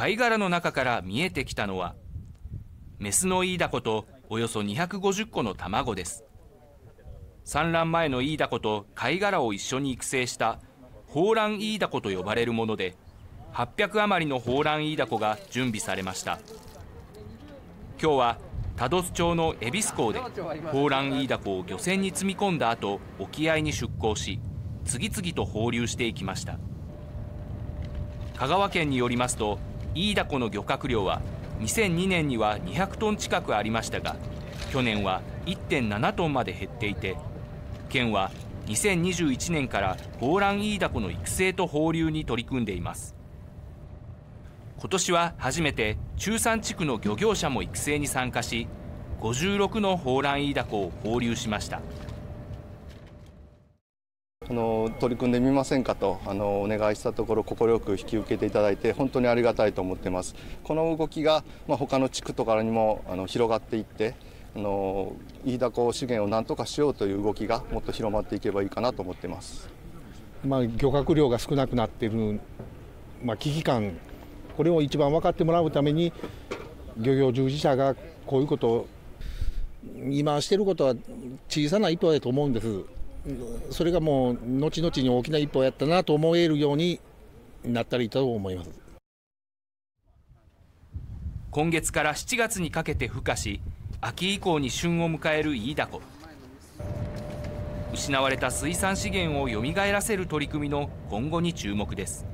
貝殻の中から見えてきたのはメスのイイダコとおよそ250個の卵です。産卵前のイイダコと貝殻を一緒に育成したホーランイイダコと呼ばれるもので800余りのホーランイイダコが準備されました。今日は多度津町の恵比寿港でホーランイイダコを漁船に積み込んだ後沖合に出港し次々と放流していきました。香川県によりますとイイダコの漁獲量は2002年には200トン近くありましたが去年は1.7トンまで減っていて県は2021年からホーランイイダコの育成と放流に取り組んでいます。今年は初めて中山地区の漁業者も育成に参加し56のホーランイイダコを放流しました。あの取り組んでみませんかとあのお願いしたところ快く引き受けていただいて本当にありがたいと思ってます。この動きが、まあ、他の地区とかにもあの広がっていってあの飯田港資源を何とかしようという動きがもっと広まっていけばいいかなと思ってます、まあ、漁獲量が少なくなっている、まあ、危機感これを一番分かってもらうために漁業従事者がこういうことを今してることは小さな一歩だと思うんです。それがもう後々に大きな一歩やったなと思えるようになったらいいと思います。今月から7月にかけて孵化し秋以降に旬を迎えるイイダコ失われた水産資源をよみがえらせる取り組みの今後に注目です。